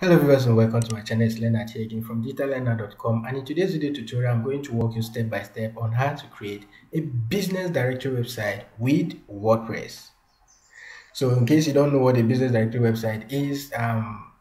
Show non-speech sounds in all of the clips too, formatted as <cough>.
Hello viewers and welcome to my channel, it's Leonard here again from digitalleonard.com and in today's video tutorial I'm going to walk you step by step on how to create a business directory website with WordPress. So in case you don't know what a business directory website is, um,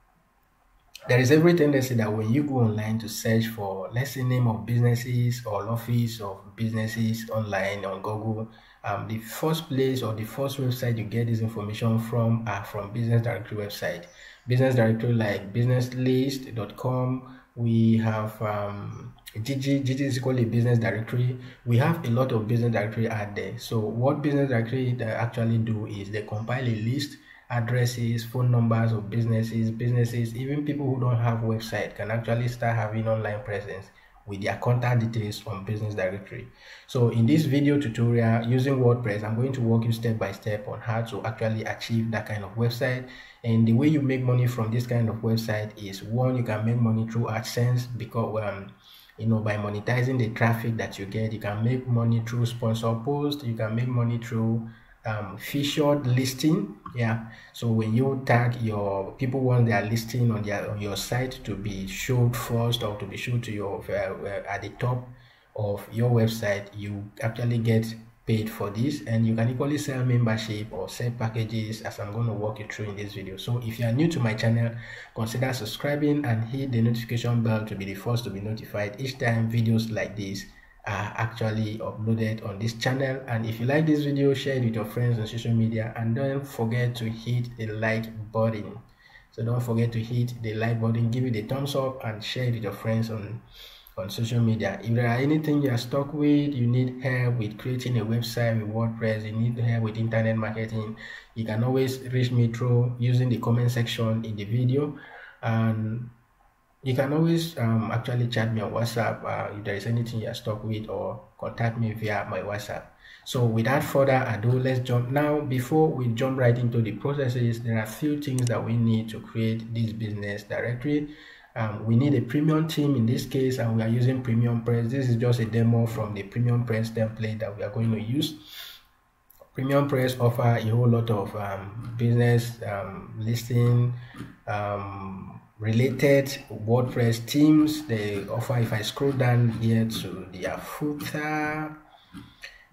there is every tendency that when you go online to search for let's say name of businesses or office of businesses online on Google, um, the first place or the first website you get this information from are from business directory website business directory like businesslist.com we have um, Jiji, Jiji is called a business directory. We have a lot of business directory out there. So what business directory actually do is they compile a list, addresses, phone numbers of businesses, businesses, even people who don't have website can actually start having online presence with their contact details from business directory. So in this video tutorial using WordPress, I'm going to walk you step by step on how to actually achieve that kind of website. And the way you make money from this kind of website is one, you can make money through AdSense because um, you know by monetizing the traffic that you get, you can make money through sponsor posts, you can make money through um, featured listing yeah. So when you tag your people want their listing on their on your site to be showed first or to be shown to your uh, uh, at the top of your website you actually get paid for this. And you can equally sell membership or sell packages as i'm going to walk you through in this video. So if you are new to my channel consider subscribing and hit the notification bell to be the first to be notified each time videos like this are actually uploaded on this channel. And if you like this video share it with your friends on social media. And don't forget to hit the like button. So don't forget to hit the like button give it a thumbs up and share it with your friends on on social media. If there are anything you are stuck with you need help with creating a website with wordpress you need help with internet marketing you can always reach me through using the comment section in the video. And you can always um, actually chat me on WhatsApp uh, if there is anything you're stuck with or contact me via my WhatsApp. So without further ado, let's jump now. Before we jump right into the processes, there are a few things that we need to create this business directory. Um, we need a premium team in this case, and we are using Premium Press. This is just a demo from the Premium Press template that we are going to use. Premium Press offer a whole lot of um, business um, listing, um, related WordPress themes they offer. If I scroll down here to their footer,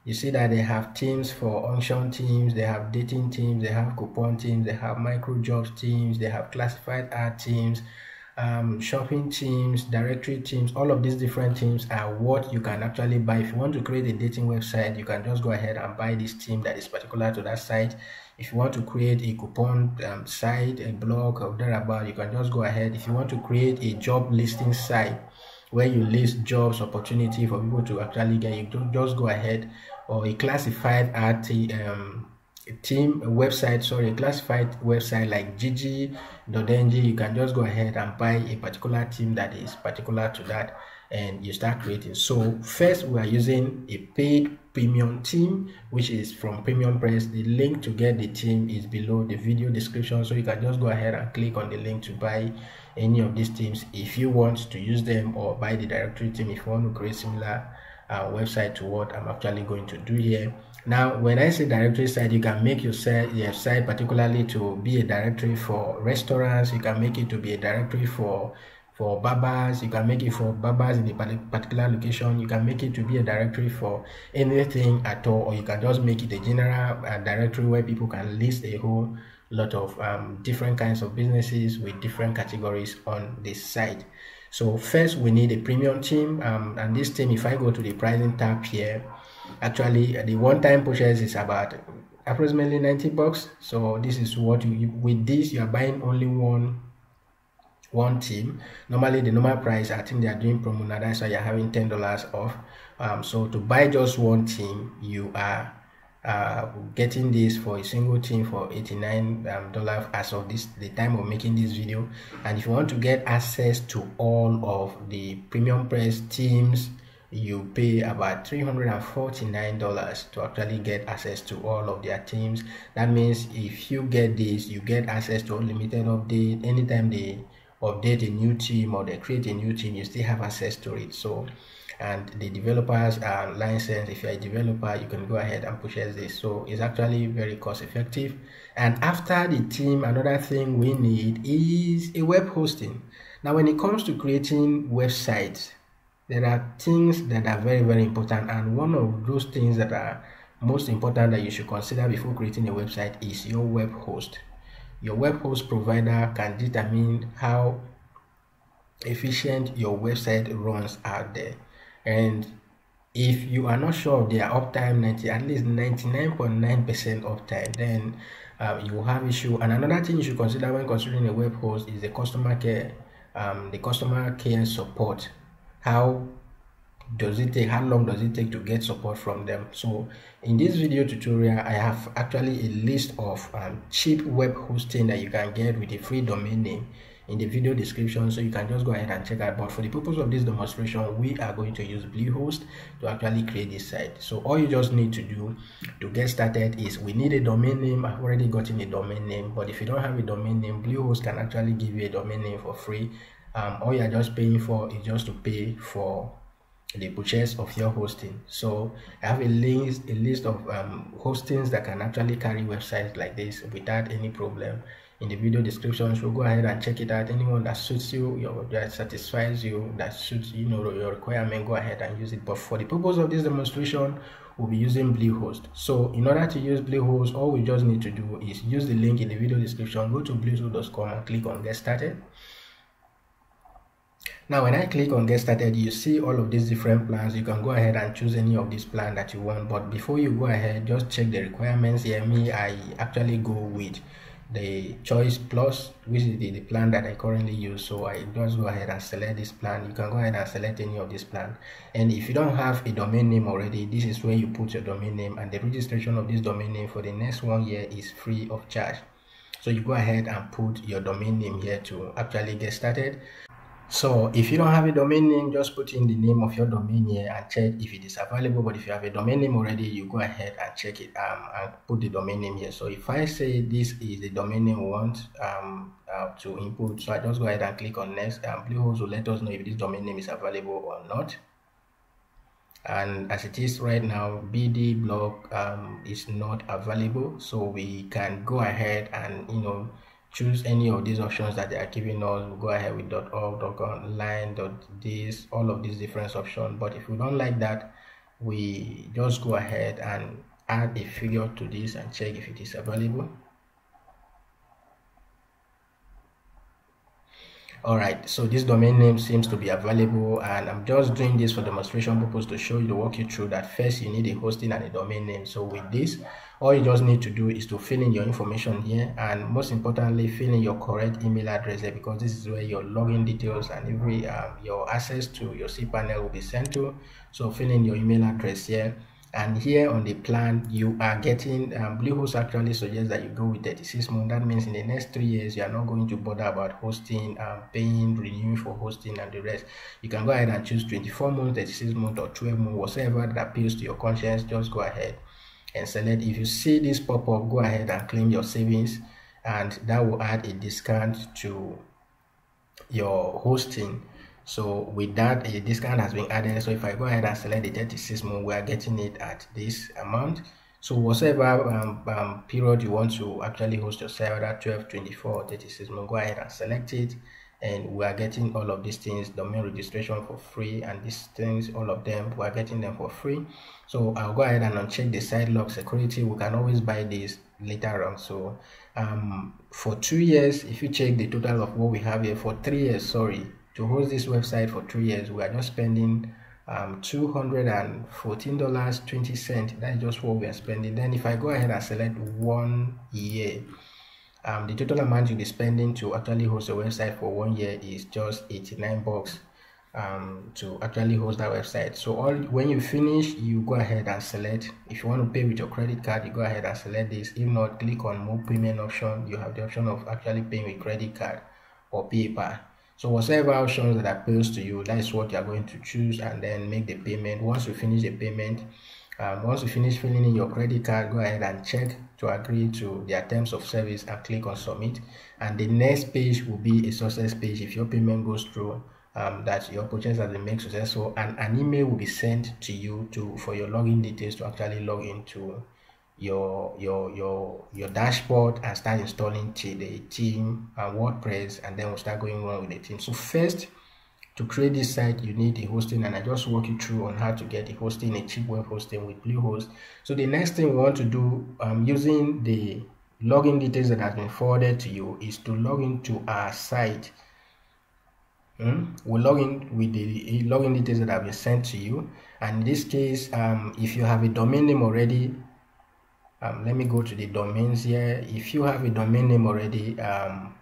you see that they have teams for auction teams, they have dating teams, they have coupon teams, they have micro jobs teams, they have classified ad teams, um, shopping teams, directory teams, all of these different teams are what you can actually buy. If you want to create a dating website, you can just go ahead and buy this team that is particular to that site. If you want to create a coupon um, site, a blog or thereabout, you can just go ahead. If you want to create a job listing site where you list jobs opportunity for people to actually get, you just go ahead or a classified at um, team website sorry a classified website like jiji.ng you can just go ahead and buy a particular team that is particular to that and you start creating. So first we are using a paid premium team which is from premium press. The link to get the team is below the video description so you can just go ahead and click on the link to buy any of these teams if you want to use them or buy the directory team. If you want to create similar uh, website to what i'm actually going to do here. Now, when I say directory site, you can make your site, your site particularly to be a directory for restaurants. You can make it to be a directory for for barbers. You can make it for barbers in a particular location. You can make it to be a directory for anything at all, or you can just make it a general uh, directory where people can list a whole lot of um, different kinds of businesses with different categories on this site. So first, we need a premium team, um, and this team, if I go to the pricing tab here actually the one-time purchase is about approximately 90 bucks so this is what you with this you are buying only one one team. Normally the normal price i think they are doing promo now. That's why you're having 10 dollars off. Um, so to buy just one team you are uh, getting this for a single team for 89 um, dollars as of this the time of making this video. And if you want to get access to all of the premium press teams you pay about $349 to actually get access to all of their teams. That means if you get this you get access to unlimited update. Anytime they update a new team or they create a new team you still have access to it so and the developers are licensed if you're a developer you can go ahead and purchase this so it's actually very cost effective And after the team, another thing we need is a web hosting. Now, when it comes to creating websites, there are things that are very, very important. And one of those things that are most important that you should consider before creating a website is your web host. Your web host provider can determine how efficient your website runs out there. And if you are not sure of their uptime 90 at least 99.9% uptime then uh, you will have issue and another thing you should consider when considering a web host is the customer care um, the customer care support how does it take how long does it take to get support from them? So in this video tutorial i have actually a list of um, cheap web hosting that you can get with a free domain name in the video description. So you can just go ahead and check out. But for the purpose of this demonstration we are going to use bluehost to actually create this site. So all you just need to do to get started is we need a domain name. I've already gotten a domain name. But if you don't have a domain name bluehost can actually give you a domain name for free. Um, all you're just paying for is just to pay for the purchase of your hosting. So i have a list a list of um, hostings that can actually carry websites like this without any problem. In the video description so go ahead and check it out. Anyone that suits you your that satisfies you that suits you know your requirement go ahead and use it. But for the purpose of this demonstration we'll be using bluehost. So in order to use bluehost all we just need to do is use the link in the video description. Go to bluehost.com and click on get started now when I click on get started, you see all of these different plans. You can go ahead and choose any of these plan that you want. But before you go ahead, just check the requirements here. Me, I actually go with the choice plus which is the, the plan that I currently use so I just go ahead and select this plan you can go ahead and select any of this plan and if you don't have a domain name already this is where you put your domain name and the registration of this domain name for the next one year is free of charge so you go ahead and put your domain name here to actually get started so if you don't have a domain name, just put in the name of your domain here and check if it is available. But if you have a domain name already, you go ahead and check it um, and put the domain name here. So if I say this is the domain name we want um, uh, to input, so I just go ahead and click on next. And Bluehost will let us know if this domain name is available or not. And as it is right now, BD block um, is not available. So we can go ahead and, you know, choose any of these options that they are giving us. We'll go ahead with .org, .online, .this, all of these different options. But if we don't like that we just go ahead and add a figure to this and check if it is available all right so this domain name seems to be available and i'm just doing this for demonstration purpose to show you to walk you through that first you need a hosting and a domain name. So with this all you just need to do is to fill in your information here and most importantly fill in your correct email address because this is where your login details and every um, your access to your cpanel will be sent to. So fill in your email address here and here on the plan you are getting um, bluehost actually suggests that you go with 36 months. That means in the next three years you are not going to bother about hosting um, paying renewing for hosting and the rest. You can go ahead and choose 24 months 36 months or 12 months whatever that appeals to your conscience just go ahead and select. If you see this pop up go ahead and claim your savings and that will add a discount to your hosting so with that a discount has been added. So if i go ahead and select the 36 month we are getting it at this amount. So whatever um, um, period you want to actually host your server 12 24 or 36 month go ahead and select it. And we are getting all of these things domain registration for free and these things all of them we are getting them for free. So i'll go ahead and uncheck the SiteLock security. We can always buy this later on. So um, for two years if you check the total of what we have here for three years sorry to host this website for three years we are just spending um, $214.20 that's just what we are spending. Then if i go ahead and select one year um, the total amount you'll be spending to actually host a website for one year is just 89 bucks um, to actually host that website. So all when you finish you go ahead and select. If you want to pay with your credit card you go ahead and select this. If not click on more payment option. You have the option of actually paying with credit card or PayPal so whatever options that appeals to you, that is what you are going to choose and then make the payment. Once you finish the payment, um, once you finish filling in your credit card, go ahead and check to agree to their terms of service and click on submit. And the next page will be a success page if your payment goes through. Um, that your purchase has been made successful and an email will be sent to you to for your login details to actually log into your your your your dashboard and start installing the team and WordPress and then we'll start going on with the team. So first to create this site you need a hosting and I just walk you through on how to get a hosting a cheap web hosting with Bluehost. So the next thing we want to do um, using the login details that has been forwarded to you is to log into our site. Hmm? We'll log in with the login details that have been sent to you and in this case um, if you have a domain name already um, let me go to the domains here. If you have a domain name already um,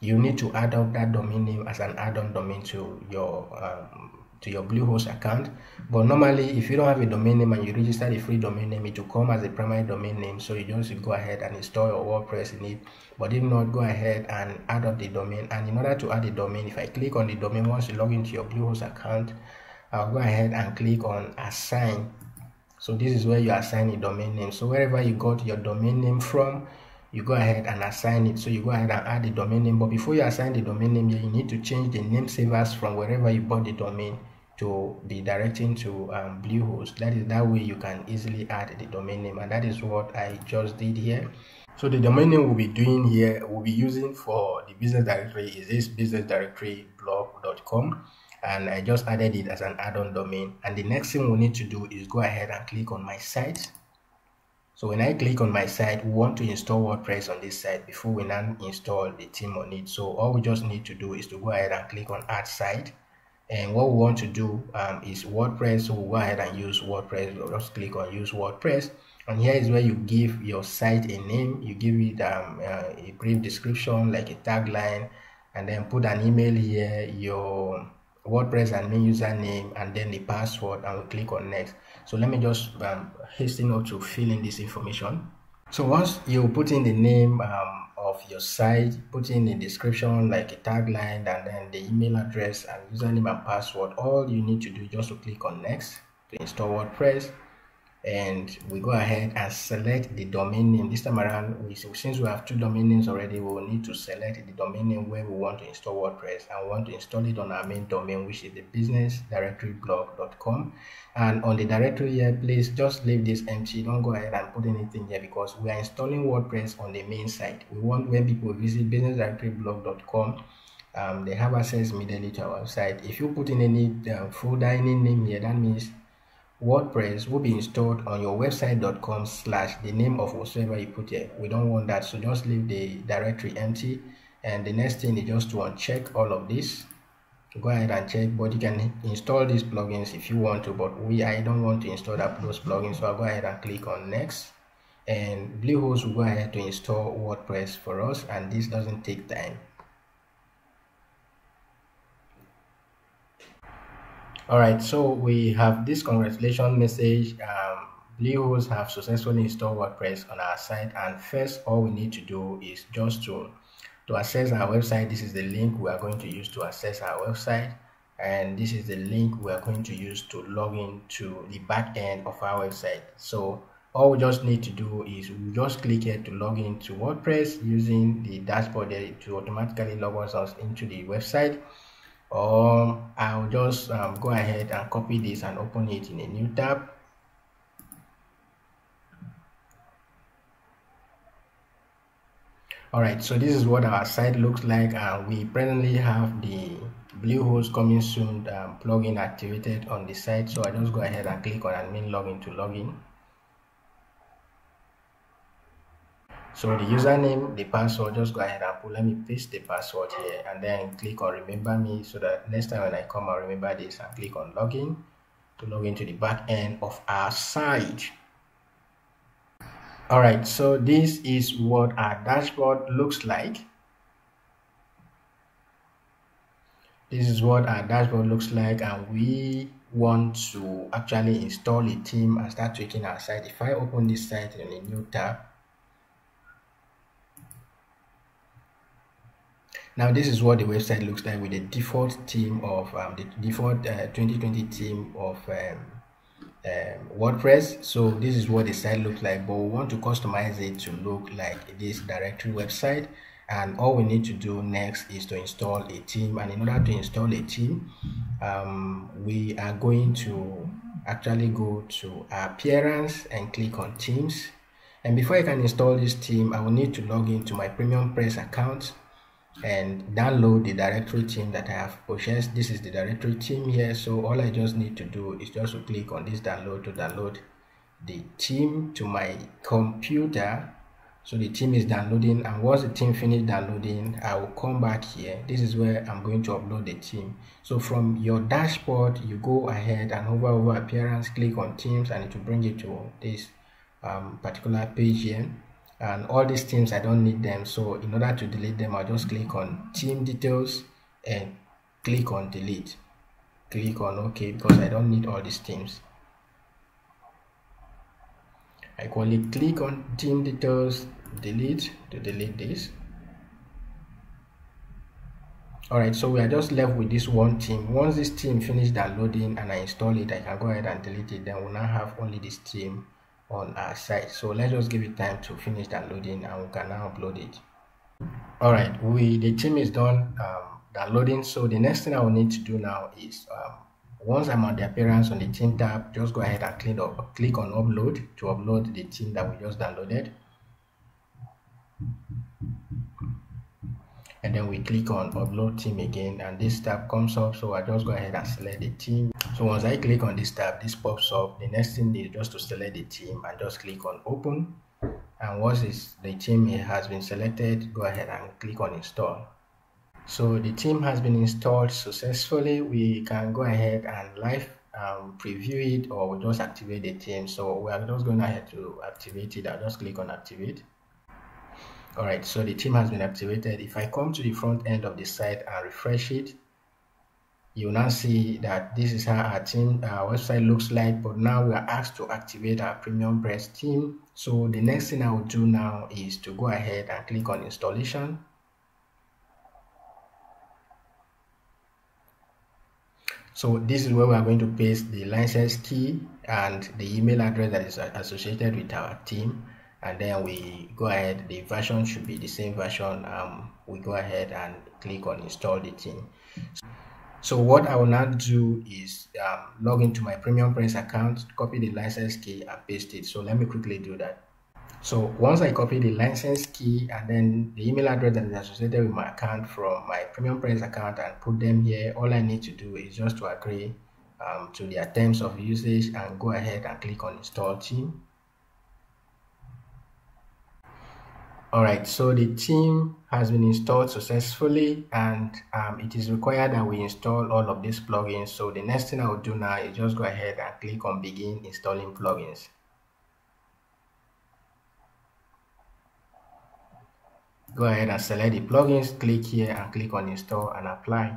you need to add up that domain name as an add-on domain to your um, to your bluehost account. But normally if you don't have a domain name and you register the free domain name it will come as a primary domain name. So you just go ahead and install your wordpress in it. But if not go ahead and add up the domain. And in order to add the domain if i click on the domain once you log into your bluehost account i'll go ahead and click on assign so this is where you assign a domain name. So wherever you got your domain name from you go ahead and assign it. So you go ahead and add the domain name. But before you assign the domain name you need to change the name servers from wherever you bought the domain to be directing to um, bluehost. That is that way you can easily add the domain name. And that is what i just did here. So the domain name we'll be doing here we'll be using for the business directory is this business directory blog.com and I just added it as an add-on domain. And the next thing we need to do is go ahead and click on my site. So when I click on my site we want to install WordPress on this site before we now install the theme on it. So all we just need to do is to go ahead and click on add site. And what we want to do um, is WordPress. So we'll go ahead and use WordPress. We'll just click on use WordPress. And here is where you give your site a name. You give it um, uh, a brief description like a tagline and then put an email here your WordPress and admin username and then the password and we'll click on next. So let me just um, hasten up to fill in this information. So once you put in the name um, of your site, put in the description like a tagline and then the email address and username and password, all you need to do just to click on next to install WordPress and we go ahead and select the domain name. This time around we since we have two domain names already we will need to select the domain name where we want to install wordpress. And want to install it on our main domain which is the business directory blog.com and on the directory here please just leave this empty. Don't go ahead and put anything here because we are installing wordpress on the main site. We want when people visit business directory blog.com um, they have access immediately to our website if you put in any uh, folder any name here that means WordPress will be installed on your website.com slash the name of whatsoever you put here. We don't want that, so just leave the directory empty. And the next thing is just to uncheck all of this. Go ahead and check, but you can install these plugins if you want to, but we I don't want to install that those plugins, so I'll go ahead and click on next. And Bluehost will go ahead to install WordPress for us, and this doesn't take time. All right so we have this congratulations message. Um, Bluehost have successfully installed WordPress on our site and first all we need to do is just to to access our website. This is the link we are going to use to access our website and this is the link we are going to use to log in to the back end of our website. So all we just need to do is we just click here to log in to WordPress using the dashboard to automatically log us into the website or I'll just um, go ahead and copy this and open it in a new tab Alright, so this is what our site looks like and we presently have the Bluehost coming soon um, plugin activated on the site. So I just go ahead and click on admin login to login. So the username, the password, just go ahead and put, let me paste the password here and then click on remember me so that next time when I come I'll remember this and click on login to log into the back end of our site. Alright, so this is what our dashboard looks like. This is what our dashboard looks like and we want to actually install a theme and start tweaking our site. If I open this site in a new tab, Now this is what the website looks like with the default theme of um, the default uh, 2020 theme of um, um, WordPress. So this is what the site looks like, but we want to customize it to look like this directory website. And all we need to do next is to install a theme. And in order to install a theme, um, we are going to actually go to appearance and click on themes and before I can install this theme I will need to log into my premium press account and download the directory theme that I have purchased this is the directory theme here so all I just need to do is just to click on this download to download the theme to my computer. So the theme is downloading and once the theme finish downloading i will come back here. This is where i'm going to upload the theme so from your dashboard you go ahead and hover over appearance click on themes and it will bring you to this um, particular page here and all these teams i don't need them. So in order to delete them i'll just click on team details and click on delete. Click on ok because i don't need all these teams I quickly click on team details delete to delete this. Alright so we are just left with this one team once this team finish downloading and I install it I can go ahead and delete it. Then we'll now have only this theme on our site so let's just give it time to finish downloading and we can now upload it. Alright we the theme is done um, downloading so the next thing I will need to do now is um, once I'm on the appearance on the theme tab just go ahead and click, up, click on upload to upload the theme that we just downloaded then we click on upload theme again and this tab comes up. So i just go ahead and select the theme so once i click on this tab this pops up. The next thing is just to select the theme and just click on open. And once the theme has been selected go ahead and click on install. So the theme has been installed successfully. We can go ahead and live um, preview it or just activate the theme so we are just going ahead to activate it. I'll just click on activate all right so the theme has been activated. If i come to the front end of the site and refresh it you now see that this is how our team our website looks like but now we are asked to activate our premium press team. So the next thing i will do now is to go ahead and click on installation. So this is where we are going to paste the license key and the email address that is associated with our team and then we go ahead the version should be the same version. Um, we go ahead and click on install the theme so what I will now do is um, log into my premium press account copy the license key and paste it. So let me quickly do that. So once I copy the license key and then the email address that is associated with my account from my premium press account and put them here all I need to do is just to agree um, to their terms of usage and go ahead and click on install theme Alright, so the theme has been installed successfully and um, it is required that we install all of these plugins. So the next thing I will do now is just go ahead and click on begin installing plugins. Go ahead and select the plugins, click here and click on install and apply.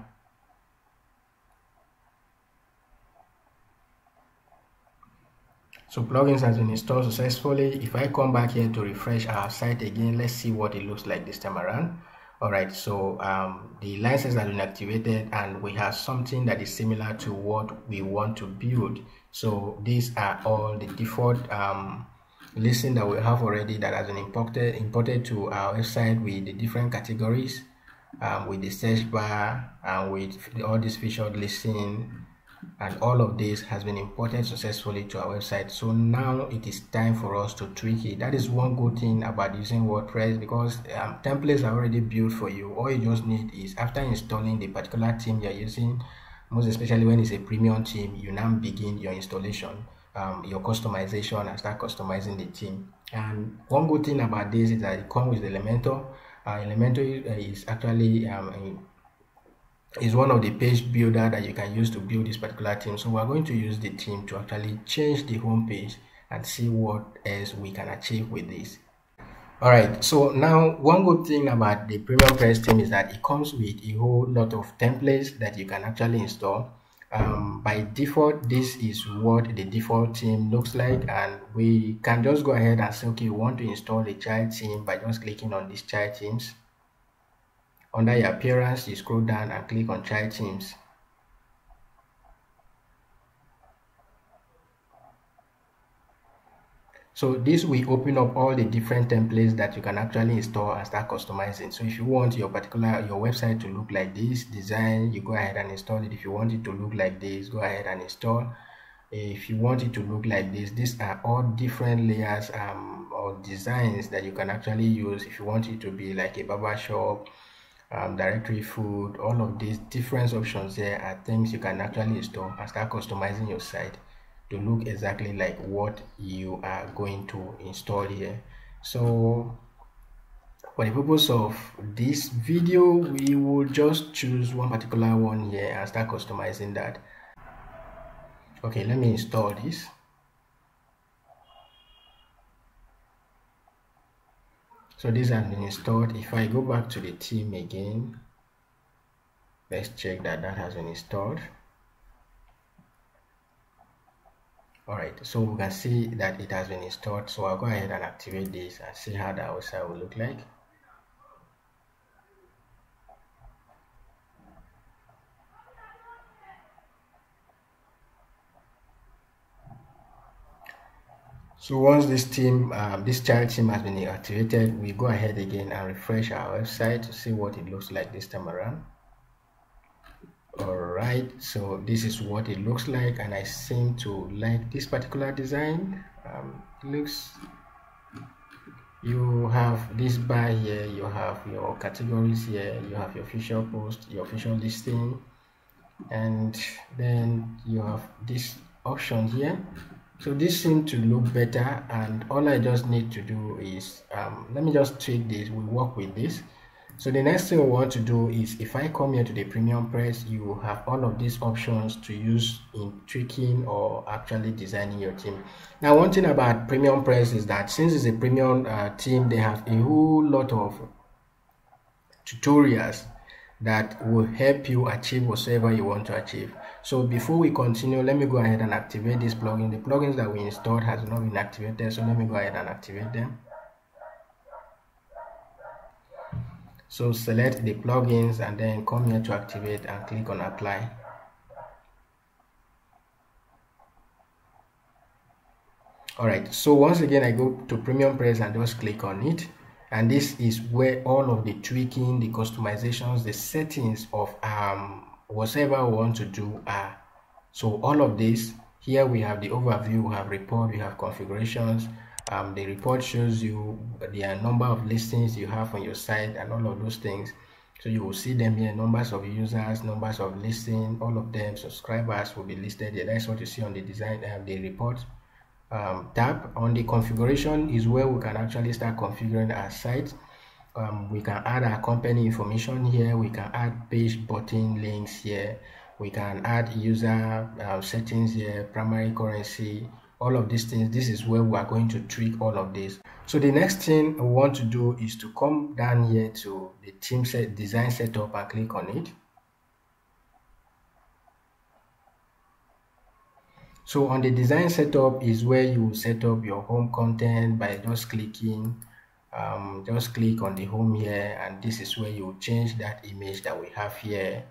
So plugins has been installed successfully. If I come back here to refresh our site again, let's see what it looks like this time around. All right, so um, the license has been activated and we have something that is similar to what we want to build. So these are all the default um, listing that we have already that has been imported imported to our website with the different categories, um, with the search bar and with all these featured listing and all of this has been imported successfully to our website. So now it is time for us to tweak it. That is one good thing about using wordpress because um, templates are already built for you. All you just need is after installing the particular theme you're using most especially when it's a premium theme you now begin your installation um, your customization and start customizing the theme. And one good thing about this is that it comes with elementor. Uh, elementor is actually um, is one of the page builder that you can use to build this particular theme so we're going to use the theme to actually change the home page and see what else we can achieve with this. All right so now one good thing about the premium press theme is that it comes with a whole lot of templates that you can actually install. Um, by default this is what the default theme looks like and we can just go ahead and say okay we want to install a child theme by just clicking on these child themes under your appearance, you scroll down and click on child themes. So this will open up all the different templates that you can actually install and start customizing. So if you want your particular your website to look like this design, you go ahead and install it. If you want it to look like this, go ahead and install. if you want it to look like this these are all different layers um, or designs that you can actually use if you want it to be like a barber shop um, directory food all of these different options there are things you can actually install and start customizing your site to look exactly like what you are going to install here. So for the purpose of this video we will just choose one particular one here and start customizing that. Okay let me install this so this has been installed. If i go back to the team again let's check that that has been installed. All right so we can see that it has been installed. So i'll go ahead and activate this and see how the website will look like So once this team, um, this child team has been activated, we go ahead again and refresh our website to see what it looks like this time around. Alright, so this is what it looks like and I seem to like this particular design. Um, looks, you have this bar here, you have your categories here, you have your official post, your official listing, and then you have this option here so this seems to look better and all I just need to do is um, let me just tweak this we'll work with this. So the next thing we want to do is if I come here to the premium press you have all of these options to use in tweaking or actually designing your team. Now one thing about premium press is that since it's a premium uh, team they have a whole lot of tutorials that will help you achieve whatever you want to achieve so before we continue let me go ahead and activate this plugin. The plugins that we installed has not been activated so let me go ahead and activate them. So select the plugins and then come here to activate and click on apply. All right so once again i go to premium press and just click on it. And this is where all of the tweaking the customizations the settings of um whatever we want to do are. So all of this here we have the overview we have report we have configurations. Um, the report shows you the number of listings you have on your site and all of those things. So you will see them here numbers of users numbers of listings all of them subscribers will be listed here. That's what you see on the design uh, the report. Um, tab on the configuration is where we can actually start configuring our site um, we can add our company information here. We can add page button links here. We can add user uh, settings here primary currency all of these things. This is where we are going to tweak all of this. So the next thing we want to do is to come down here to the team set design setup and click on it. So on the design setup is where you set up your home content by just clicking, um, just click on the home here and this is where you change that image that we have here.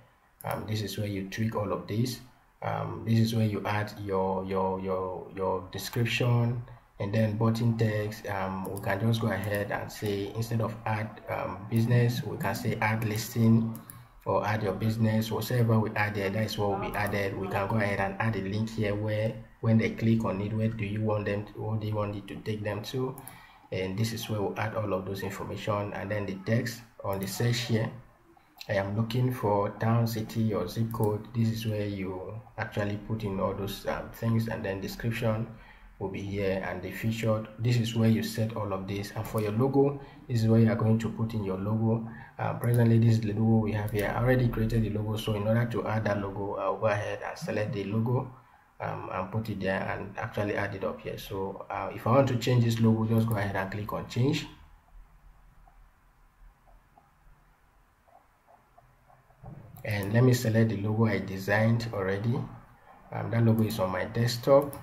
Um, this is where you tweak all of this. Um, this is where you add your, your, your, your description and then button text. Um, we can just go ahead and say instead of add um, business, we can say add listing or add your business whatever we added that is what we added we can go ahead and add a link here where when they click on it where do you want them to do you want it to take them to and this is where we'll add all of those information and then the text on the search here. I am looking for town, city, or zip code. This is where you actually put in all those um, things and then description will be here and the featured. This is where you set all of this. And for your logo this is where you are going to put in your logo. Uh, presently this is the logo we have here. I already created the logo. So in order to add that logo i'll go ahead and select the logo um, and put it there and actually add it up here. So uh, if i want to change this logo just go ahead and click on change. And let me select the logo i designed already. Um, that logo is on my desktop.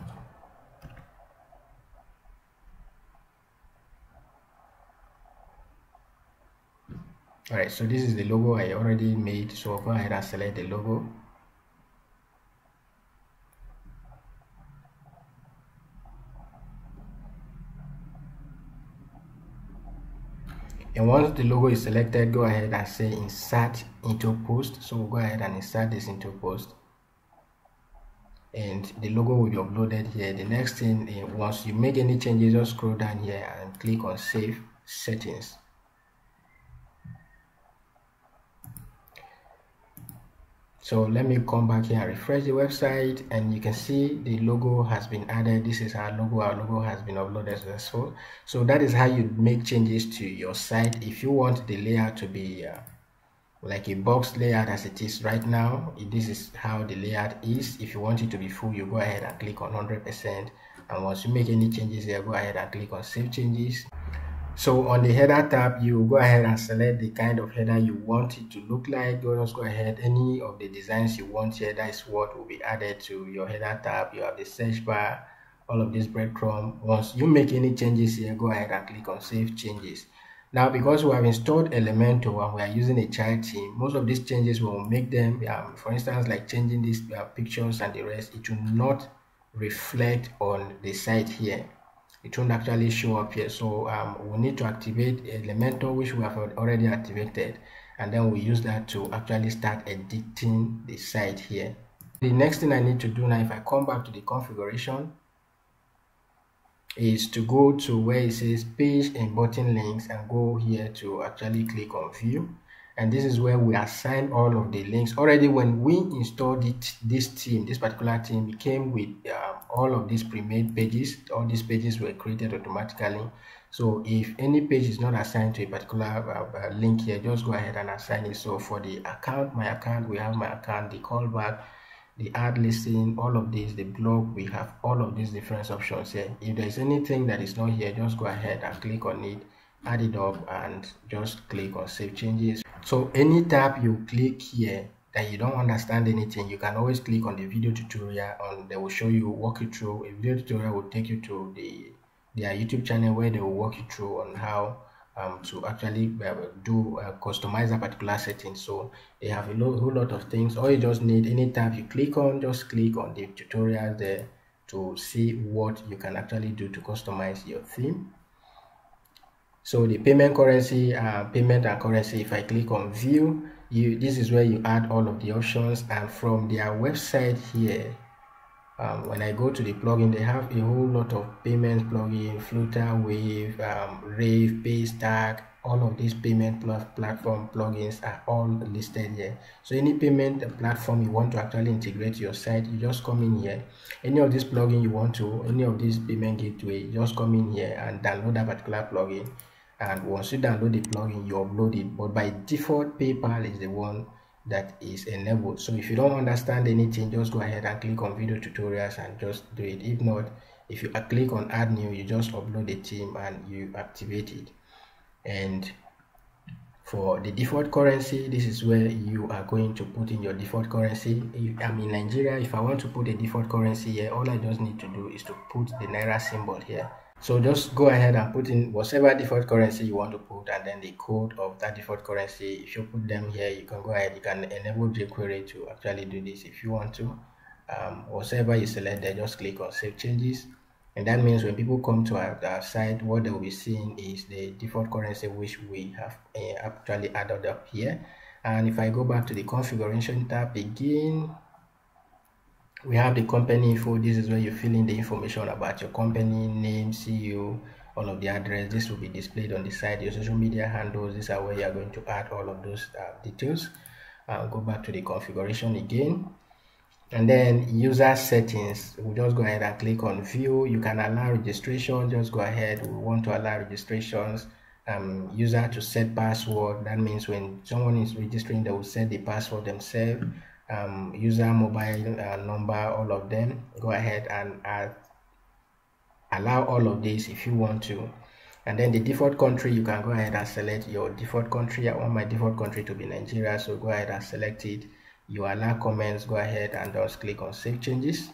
All right so this is the logo i already made. So I'll go ahead and select the logo and once the logo is selected go ahead and say insert into post. So we'll go ahead and insert this into post. And the logo will be uploaded here. The next thing once you make any changes just scroll down here and click on save settings so let me come back here and refresh the website and you can see the logo has been added. This is our logo. Our logo has been uploaded successful so that is how you make changes to your site. If you want the layout to be uh, like a box layout as it is right now this is how the layout is. If you want it to be full you go ahead and click on 100 percent. And once you make any changes here go ahead and click on save changes so on the header tab you go ahead and select the kind of header you want it to look like. Just go ahead any of the designs you want here that is what will be added to your header tab. You have the search bar all of this breadcrumb once you make any changes here go ahead and click on save changes. Now, because we have installed Elementor and we are using a child theme, most of these changes will make them, um, for instance, like changing these uh, pictures and the rest, it will not reflect on the site here. It won't actually show up here. So um, we need to activate Elementor, which we have already activated. And then we use that to actually start editing the site here. The next thing I need to do now, if I come back to the configuration, is to go to where it says page and button links and go here to actually click on view and this is where we assign all of the links. Already when we installed it this team this particular team came with um, all of these pre-made pages. All these pages were created automatically. So if any page is not assigned to a particular uh, uh, link here just go ahead and assign it. So for the account my account we have my account the callback the ad listing all of these the blog we have all of these different options here. If there's anything that is not here just go ahead and click on it add it up and just click on save changes. So any tab you click here that you don't understand anything you can always click on the video tutorial and they will show you walk you through. A video tutorial will take you to the their youtube channel where they will walk you through on how um, to actually uh, do uh, customize a particular setting. So they have a whole lot of things. All you just need any tab you click on just click on the tutorial there to see what you can actually do to customize your theme so the payment currency uh, payment and currency if i click on view you this is where you add all of the options. And from their website here um, when I go to the plugin they have a whole lot of payments plugin Flutterwave um, Rave Paystack. All of these payment platform plugins are all listed here. So any payment platform you want to actually integrate to your site you just come in here. Any of these plugin you want to any of these payment gateway just come in here and download that particular plugin and once you download the plugin you upload it. But by default paypal is the one that is enabled. So if you don't understand anything just go ahead and click on video tutorials and just do it. If not if you click on add new you just upload the theme and you activate it. And for the default currency this is where you are going to put in your default currency. If i'm in nigeria if i want to put a default currency here all i just need to do is to put the naira symbol here so just go ahead and put in whatever default currency you want to put and then the code of that default currency. If you put them here, you can go ahead, you can enable jQuery to actually do this if you want to. Um, whatever you select there, just click on save changes. And that means when people come to our, our site, what they will be seeing is the default currency which we have uh, actually added up here. And if I go back to the configuration tab again, we have the company info. This is where you fill in the information about your company name ceo all of the address. This will be displayed on the side your social media handles. These are where you are going to add all of those uh, details. Go back to the configuration again. And then user settings. We'll just go ahead and click on view. You can allow registration. Just go ahead. We want to allow registrations um, user to set password. That means when someone is registering they will set the password themselves um, user mobile uh, number all of them go ahead and add allow all of these if you want to. And then the default country you can go ahead and select your default country. I want my default country to be nigeria so go ahead and select it. You allow comments go ahead and just click on save changes.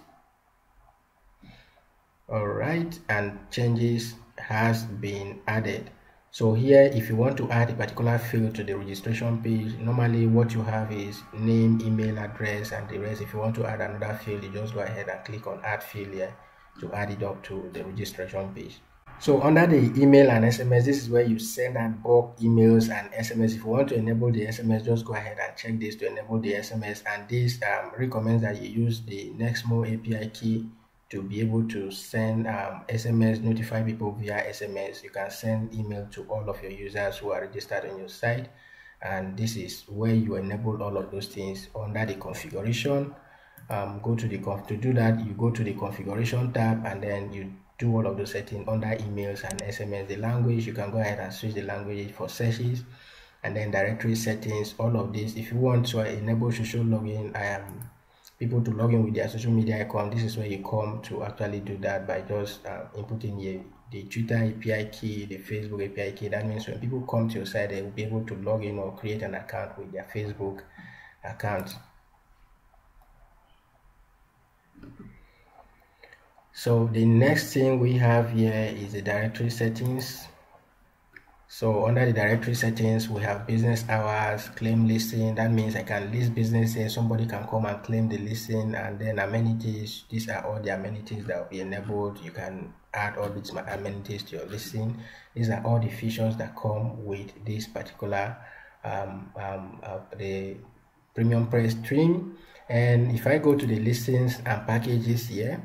All right and changes has been added so here if you want to add a particular field to the registration page normally what you have is name email address and the rest if you want to add another field you just go ahead and click on add field here to add it up to the registration page So under the email and SMS, this is where you send and bulk emails and SMS. If you want to enable the SMS, just go ahead and check this to enable the SMS. And this um, recommends that you use the Nexmo API key to be able to send um, SMS, notify people via SMS. You can send email to all of your users who are registered on your site. And this is where you enable all of those things under the configuration. Um, go to the to do that, you go to the configuration tab and then you do all of the settings under emails and SMS. The language, you can go ahead and switch the language for searches and then directory settings, all of this. If you want to enable social login, I am people to log in with their social media account. This is where you come to actually do that by just uh, inputting your, the Twitter API key, the Facebook API key. That means when people come to your site, they will be able to log in or create an account with their Facebook account. so the next thing we have here is the directory settings so under the directory settings we have business hours claim listing. That means i can list businesses. somebody can come and claim the listing and then amenities. These are all the amenities that will be enabled. You can add all these amenities to your listing. These are all the features that come with this particular um, um, uh, the PremiumPress theme and if i go to the listings and packages here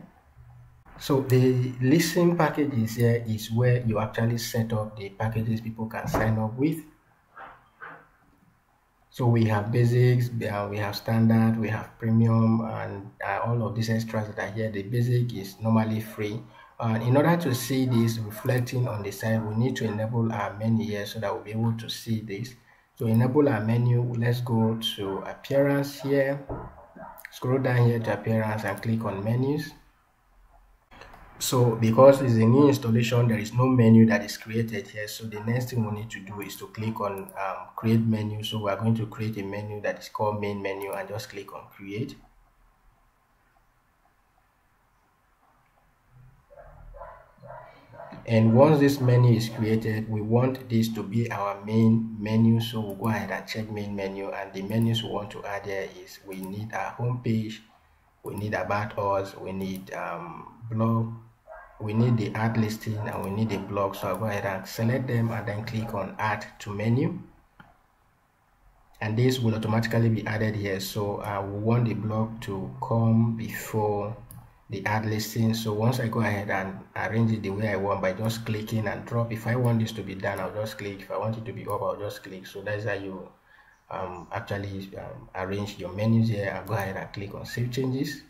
so the listing packages here is where you actually set up the packages people can sign up with. So we have basics, we have standard, we have premium, and uh, all of these extras that are here. The basic is normally free. And in order to see this reflecting on the side, we need to enable our menu here so that we'll be able to see this. So enable our menu, let's go to appearance here, scroll down here to appearance and click on menus so because it's a new installation there is no menu that is created here. So the next thing we need to do is to click on um, create menu. So we're going to create a menu that is called main menu and just click on create. And once this menu is created we want this to be our main menu. So we'll go ahead and check main menu. And the menus we want to add here is we need our home page we need about us we need um, blog we need the ad listing and we need the blog so I'll go ahead and select them and then click on add to menu. And this will automatically be added here. So I will want the blog to come before the ad listing. So once I go ahead and arrange it the way I want by just clicking and drop if I want this to be done I'll just click. If I want it to be up I'll just click. So that's how you um, actually um, arrange your menus here I'll go ahead and click on save changes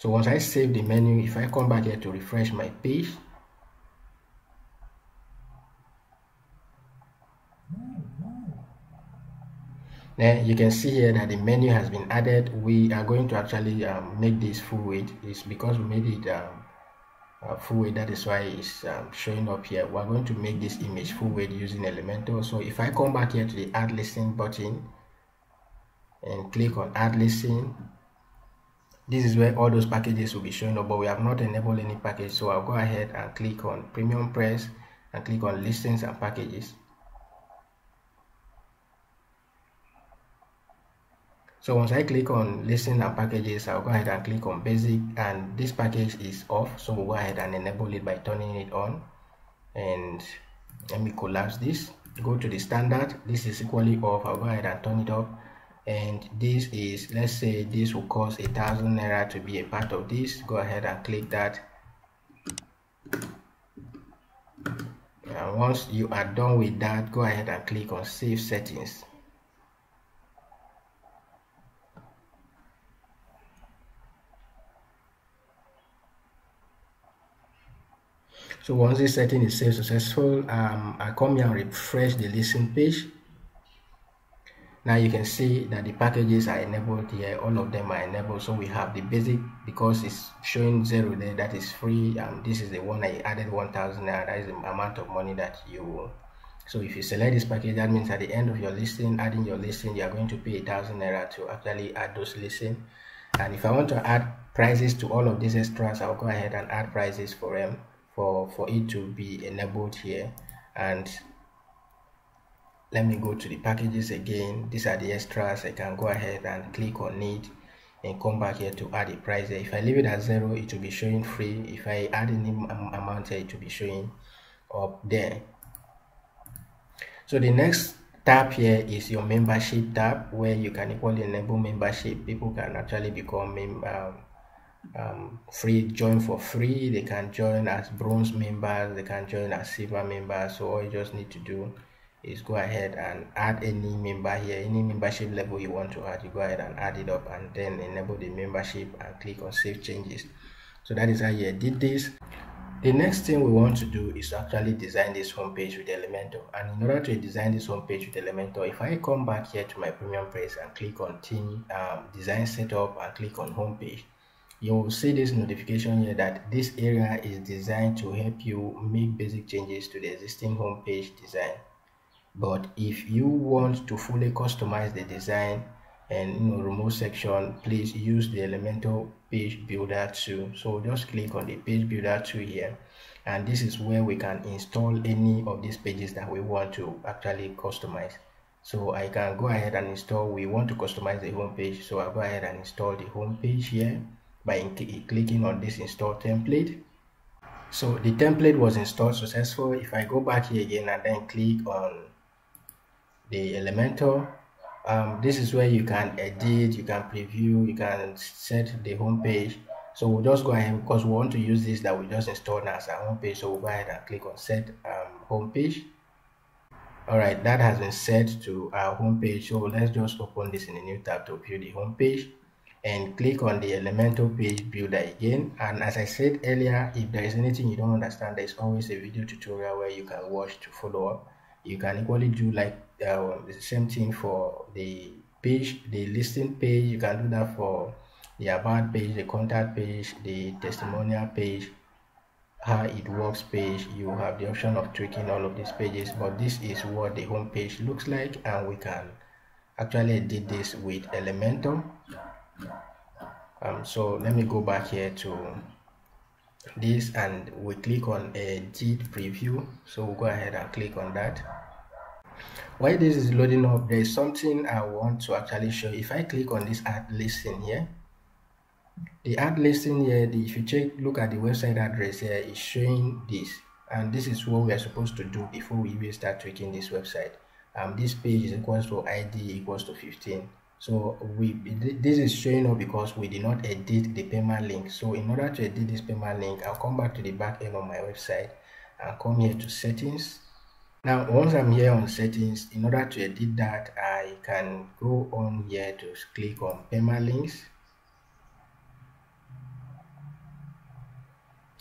so once I save the menu, if I come back here to refresh my page, then you can see here that the menu has been added. We are going to actually um, make this full weight. It's because we made it um, uh, full weight. That is why it's um, showing up here. We're going to make this image full weight using Elementor. So if I come back here to the add listing button and click on add listing, this is where all those packages will be showing up but we have not enabled any package so I'll go ahead and click on premium press and click on listings and packages. So once I click on listings and packages I'll go ahead and click on basic and this package is off so we'll go ahead and enable it by turning it on. And let me collapse this. Go to the standard. This is equally off. I'll go ahead and turn it off and this is let's say this will cost a thousand naira to be a part of this. Go ahead and click that. And once you are done with that go ahead and click on save settings. So once this setting is saved successful um, I come here and refresh the listen page now you can see that the packages are enabled here. All of them are enabled. So we have the basic because it's showing zero there that is free and this is the one i added 1000 naira. That is the amount of money that you will. so if you select this package that means at the end of your listing adding your listing you are going to pay a thousand naira to actually add those listing. And if i want to add prices to all of these extras i'll go ahead and add prices for them for for it to be enabled here. And let me go to the packages again. These are the extras. I can go ahead and click on it and come back here to add a price if i leave it at zero it will be showing free. If i add any amount here it will be showing up there. So the next tab here is your membership tab where you can equally enable membership. People can actually become um, um, free join for free. They can join as bronze members. They can join as silver members. So all you just need to do is go ahead and add any member here. Any membership level you want to add you go ahead and add it up and then enable the membership and click on save changes. So that is how you did this. The next thing we want to do is actually design this homepage with Elementor. And in order to design this homepage with Elementor if I come back here to my PremiumPress and click on theme um, design setup and click on homepage you will see this notification here that this area is designed to help you make basic changes to the existing homepage design but if you want to fully customize the design and you know remove section please use the elementor page builder tool. So just click on the page builder tool here and this is where we can install any of these pages that we want to actually customize. So i can go ahead and install we want to customize the home page. So i'll go ahead and install the home page here by clicking on this install template. So the template was installed successful if i go back here again and then click on the Elementor. Um, this is where you can edit, you can preview, you can set the home page. So we'll just go ahead because we want to use this that we just installed as our home page. So we'll go ahead and click on set um, home page. All right, that has been set to our home page. So let's just open this in a new tab to view the home page and click on the Elementor page builder again. And as I said earlier, if there is anything you don't understand, there's always a video tutorial where you can watch to follow up. You can equally do like uh, the same thing for the page the listing page you can do that for the about page the contact page the testimonial page how it works page. You have the option of tweaking all of these pages but this is what the home page looks like and we can actually edit this with elementor um, so let me go back here to this and we click on edit preview. So we'll go ahead and click on that while this is loading up there is something i want to actually show. If i click on this add listing here the add listing here the, if you check look at the website address here is showing this. And this is what we are supposed to do before we even start tweaking this website. Um this page is equals to id equals to 15 so we this is showing up because we did not edit the permalink. So in order to edit this permalink i'll come back to the back end of my website and come here to settings now, once I'm here on settings, in order to edit that, I can go on here to click on permalinks.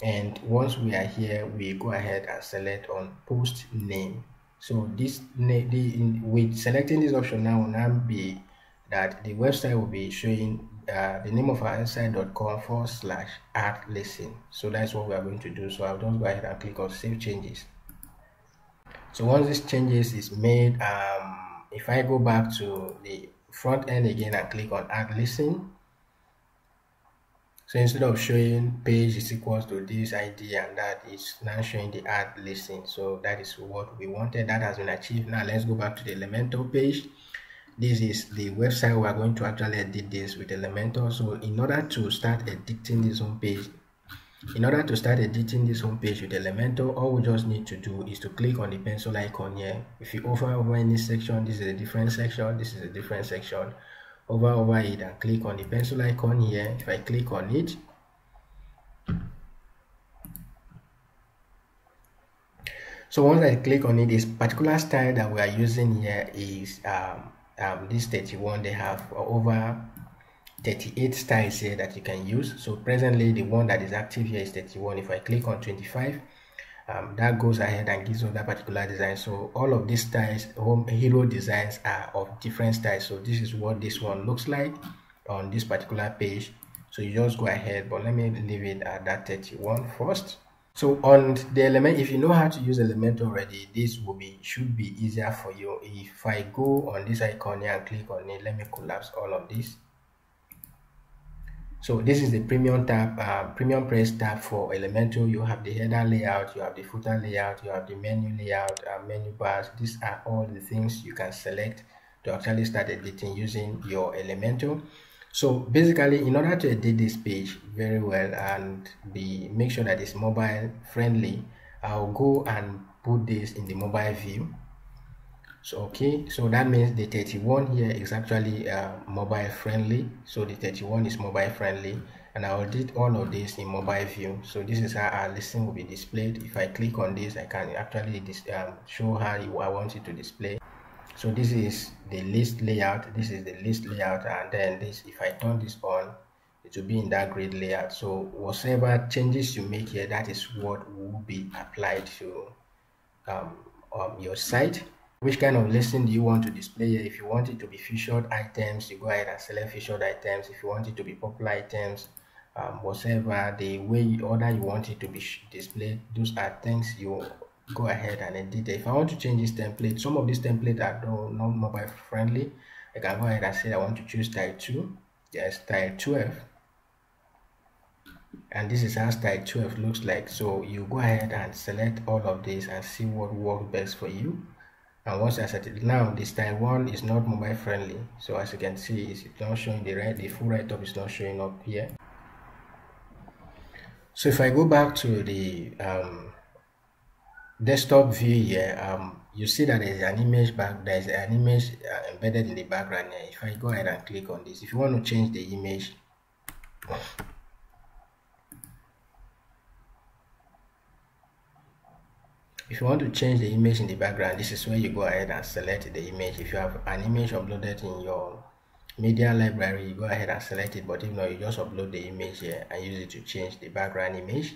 And once we are here, we go ahead and select on post name. So this the, with selecting this option now will now be that the website will be showing uh, the name of our website.com forward slash add listen. So that's what we are going to do. So I'll just go ahead and click on save changes so once this changes is made um, if i go back to the front end again and click on add listing so instead of showing page is equals to this id and that is now showing the add listing so that is what we wanted that has been achieved. Now let's go back to the elementor page. This is the website we are going to actually edit this with elementor. So in order to start editing this home page in order to start editing this homepage with Elementor, all we just need to do is to click on the pencil icon here. If you hover over any section, this is a different section, this is a different section. Hover over it and click on the pencil icon here. If I click on it, so once I click on it, this particular style that we are using here is um, um, this 31. They have over 38 styles here that you can use. So presently the one that is active here is 31 if i click on 25 um, that goes ahead and gives us that particular design. So all of these styles home hero designs are of different styles. So this is what this one looks like on this particular page. So you just go ahead but let me leave it at that 31 first. So on the element if you know how to use element already this will be should be easier for you. If i go on this icon here and click on it let me collapse all of this so this is the premium tab, uh, PremiumPress tab for Elementor. You have the header layout, you have the footer layout, you have the menu layout, uh, menu bars. These are all the things you can select to actually start editing using your Elementor. So basically, in order to edit this page very well and be make sure that it's mobile friendly, I'll go and put this in the mobile view. So okay, so that means the 31 here is actually uh, mobile friendly. So the 31 is mobile friendly. And I will edit all of this in mobile view. So this is how our listing will be displayed. If I click on this, I can actually um, show how I want it to display. So this is the list layout. This is the list layout. And then this if i turn this on it will be in that grid layout. So whatever changes you make here that is what will be applied to um, um, your site which kind of listing do you want to display here if you want it to be featured items you go ahead and select featured items if you want it to be popular items um, whatever the way order you want it to be displayed those are things you go ahead and edit. If I want to change this template, some of these templates are not mobile friendly. I can go ahead and say I want to choose style 2. Yes, style 12. And this is how style 12 looks like. So you go ahead and select all of this and see what works best for you. And once I set it now, this style 1 is not mobile friendly. So as you can see, it's not showing the right, the full write-up is not showing up here. So if I go back to the um, desktop view here um you see that there's an image back there's an image uh, embedded in the background here if i go ahead and click on this if you want to change the image if you want to change the image in the background this is where you go ahead and select the image. If you have an image uploaded in your media library you go ahead and select it. But if not you just upload the image here and use it to change the background image.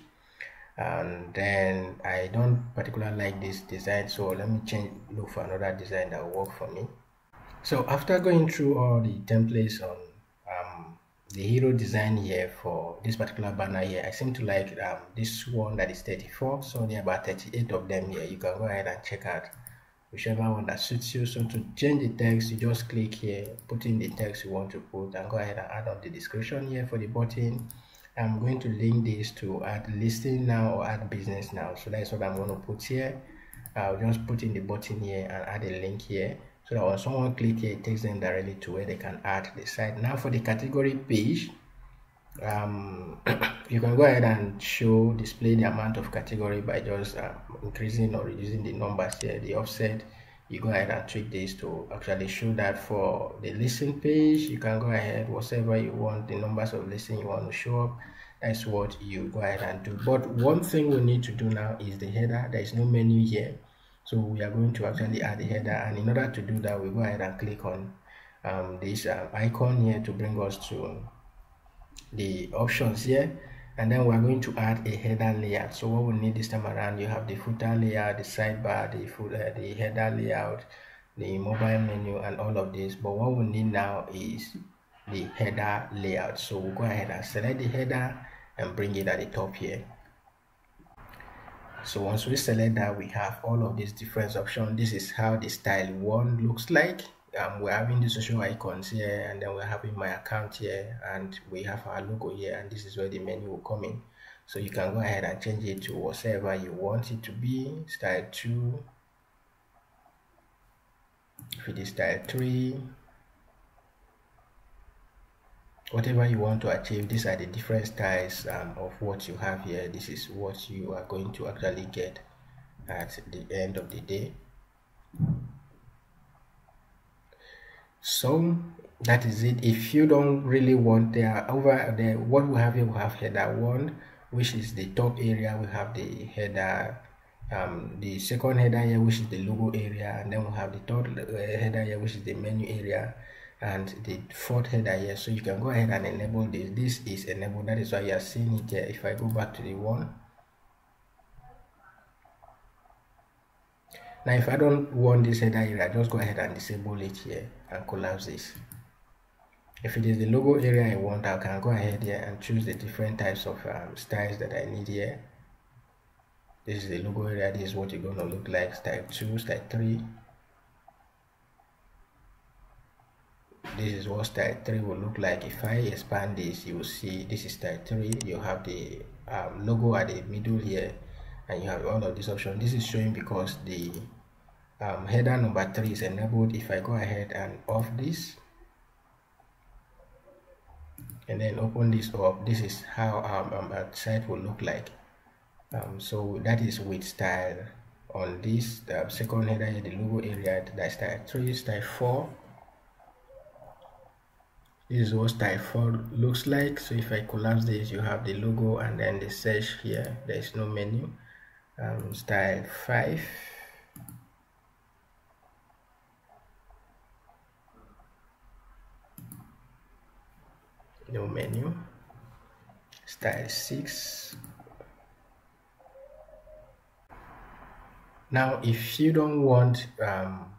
And then I don't particularly like this design so let me change look for another design that will work for me. So after going through all the templates on um, the hero design here for this particular banner here I seem to like um, this one that is 34 so there are about 38 of them here you can go ahead and check out whichever one that suits you so to change the text you just click here put in the text you want to put and go ahead and add on the description here for the button I'm going to link this to add listing now or add business now. So that's what I'm going to put here. I'll just put in the button here and add a link here so when someone click here, it takes them directly to where they can add the site. Now for the category page, um, <coughs> you can go ahead and show display the amount of category by just uh, increasing or reducing the numbers here, the offset. You go ahead and tweak this to actually show that for the listing page you can go ahead whatever you want the numbers of listing you want to show up that's what you go ahead and do. But one thing we need to do now is the header. There is no menu here so we are going to actually add a header and in order to do that we go ahead and click on um, this uh, icon here to bring us to the options here. And then we're going to add a header layout. So what we need this time around you have the footer layout the sidebar the footer the header layout the mobile menu and all of this. But what we need now is the header layout. So we'll go ahead and select the header and bring it at the top here so once we select that we have all of these different options. This is how the style one looks like. Um, we're having the social icons here and then we're having my account here and we have our logo here and this is where the menu will come in. So you can go ahead and change it to whatever you want it to be. Style 2 if is style 3 whatever you want to achieve these are the different styles um, of what you have here. This is what you are going to actually get at the end of the day. So that is it. If you don't really want there over there what we have here we have header one which is the top area. We have the header um, the second header here which is the logo area. And then we have the third uh, header here which is the menu area and the fourth header here so you can go ahead and enable this. This is enabled. That is why you are seeing it here. If i go back to the one. Now if i don't want this header area just go ahead and disable it here and collapse this. If it is the logo area i want i can go ahead here and choose the different types of um, styles that i need here. This is the logo area. This is what you're going to look like. Style 2 style 3 this is what style 3 will look like. If i expand this you will see this is style 3 you have the um, logo at the middle here and you have all of these options. This is showing because the um, header number three is enabled. If I go ahead and off this and then open this up this is how um, um, our site will look like. Um, so that is with style on this. The second header the logo area that's style 3 style 4 this is what style 4 looks like. So if I collapse this you have the logo and then the search here. There's no menu. Um, style 5 no menu. Style 6 now if you don't want um,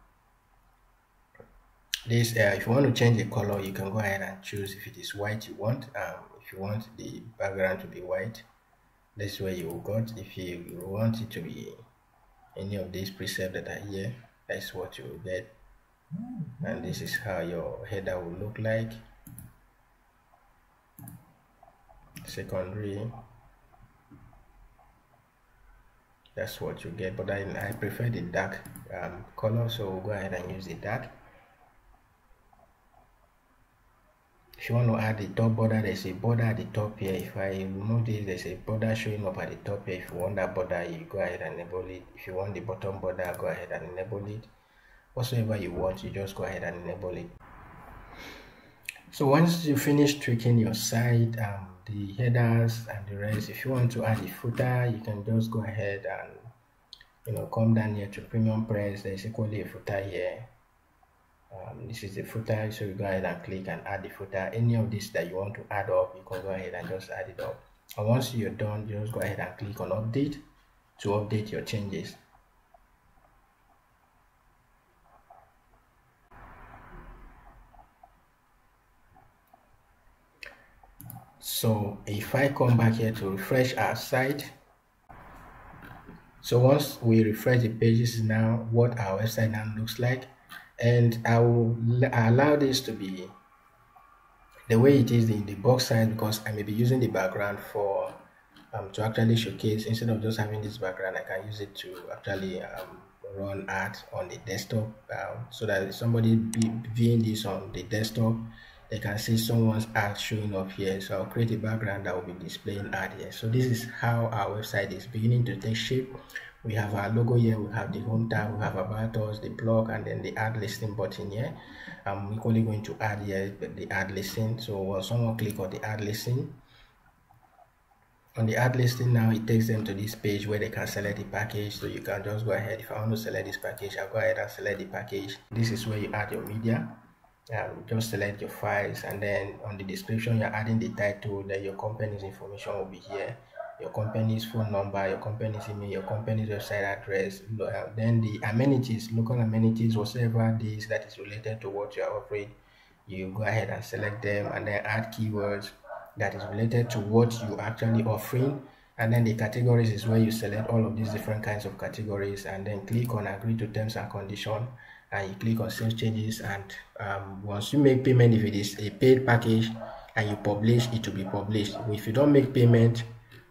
this uh, if you want to change the color you can go ahead and choose if it is white you want. Um, if you want the background to be white this way you got if you want it to be any of these presets that are here that's what you will get. And this is how your header will look like. Secondary. That's what you get. But I, I prefer the dark um, color so we'll go ahead and use the dark if you want to add the top border there's a border at the top here. If i remove this there's a border showing up at the top here. If you want that border you go ahead and enable it. If you want the bottom border go ahead and enable it. Whatsoever you want you just go ahead and enable it. So once you finish tweaking your site um, the headers and the rest if you want to add a footer you can just go ahead and you know come down here to premium press. There's equally a footer here um, this is the footer so you go ahead and click and add the footer. Any of this that you want to add up you can go ahead and just add it up. And once you're done just go ahead and click on update to update your changes. So if I come back here to refresh our site so once we refresh the pages now what our website now looks like and I will allow this to be the way it is in the box size because I may be using the background for um, to actually showcase. Instead of just having this background I can use it to actually um, run ads on the desktop um, so that somebody be viewing this on the desktop they can see someone's ad showing up here. So I'll create a background that will be displaying ad here. So this is how our website is beginning to take shape we have our logo here we have the home tab we have about us the blog and then the ad listing button here. I'm equally going to add here the ad listing. So when someone click on the ad listing? On the ad listing now it takes them to this page where they can select the package. So you can just go ahead. If i want to select this package i'll go ahead and select the package. This is where you add your media. Um, just select your files and then on the description you're adding the title then your company's information will be here your company's phone number, your company's email, your company's website address, uh, then the amenities, local amenities, whatever this that is related to what you are offering, you go ahead and select them and then add keywords that is related to what you actually offering. And then the categories is where you select all of these different kinds of categories and then click on agree to terms and condition and you click on save changes and um, once you make payment if it is a paid package and you publish it will be published. If you don't make payment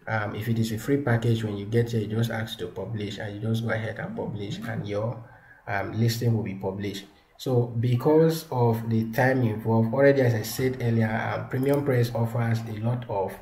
um, if it is a free package when you get here you just ask to publish and you just go ahead and publish and your um, listing will be published. So because of the time involved already as i said earlier um, premium press offers a lot of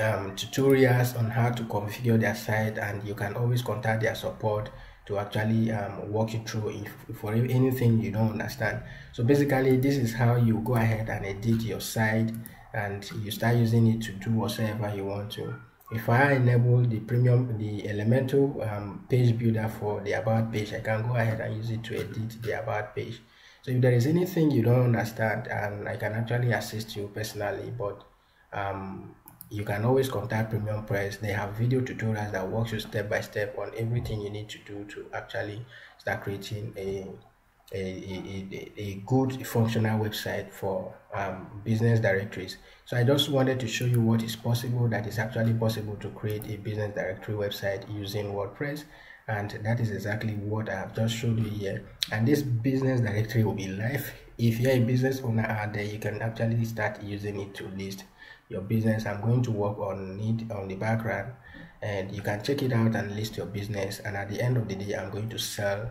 um, tutorials on how to configure their site and you can always contact their support to actually um, walk you through if for anything you don't understand. So basically this is how you go ahead and edit your site and you start using it to do whatever you want to. If I enable the premium the Elementor um, page builder for the about page I can go ahead and use it to edit the about page. So if there is anything you don't understand and I can actually assist you personally but um, you can always contact Premium Press. They have video tutorials that walk you step by step on everything you need to do to actually start creating a a, a, a, good functional website for um, business directories. So I just wanted to show you what is possible that is actually possible to create a business directory website using WordPress. And that is exactly what I have just showed you here. And this business directory will be live. If you're a business owner out there you can actually start using it to list your business. I'm going to work on it on the background and you can check it out and list your business. And at the end of the day I'm going to sell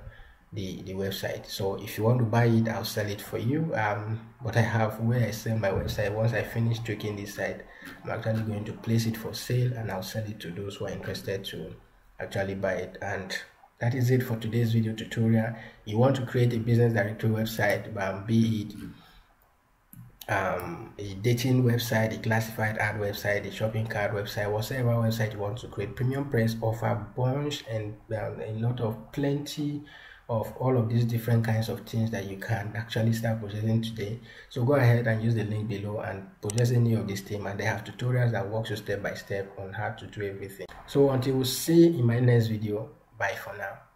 the the website. So if you want to buy it i'll sell it for you. Um but i have where i sell my website once i finish tweaking this site i'm actually going to place it for sale and i'll sell it to those who are interested to actually buy it. And that is it for today's video tutorial. You want to create a business directory website um, be it um, a dating website, a classified ad website, a shopping cart website, whatever website you want to create. Premium Press offer bunch and um, a lot of plenty of all of these different kinds of things that you can actually start processing today. So go ahead and use the link below and process any of these things and they have tutorials that walk you step by step on how to do everything. So until we see in my next video, bye for now.